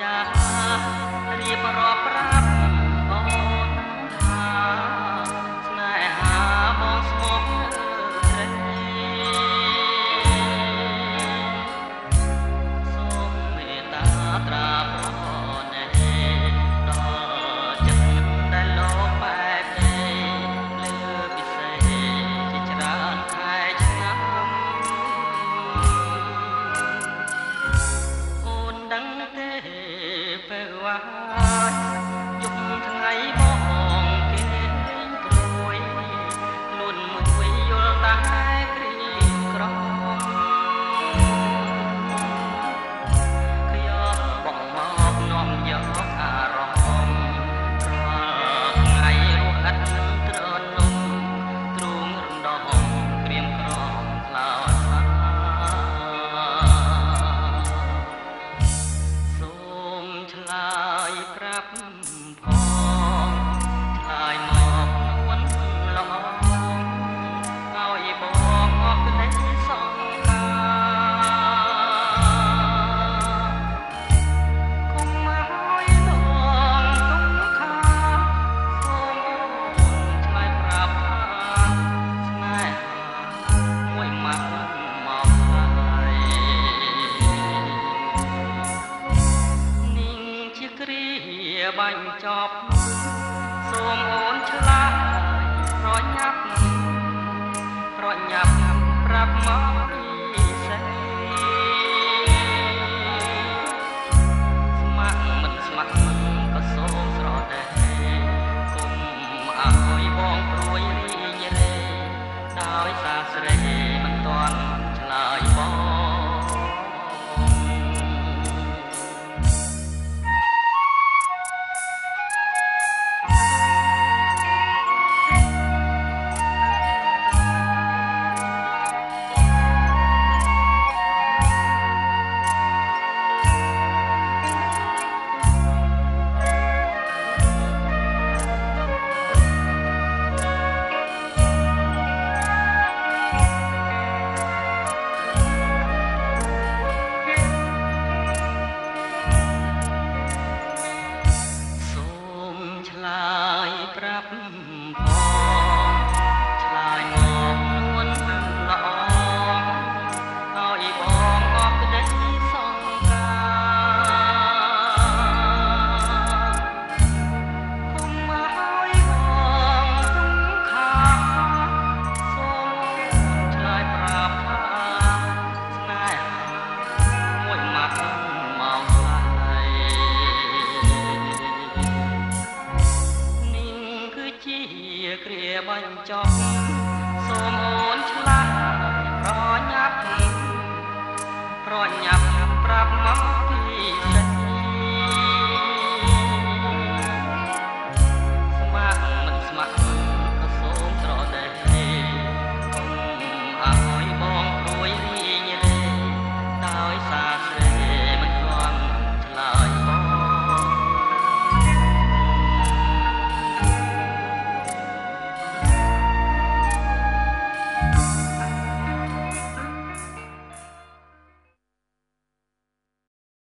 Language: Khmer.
ចារៀបរាប់ប្រា ឡើយប្រាប់ផង បាញ់ចប់សូមអូនឆ្លាក់ប្រញាប់ប្រញាប់ប្រាប់មក Prabhupada. គ្រាបញ្ចប់សូមអូនឆ្លាស់ប្រញាប់ប្រញាប់ប្រាប់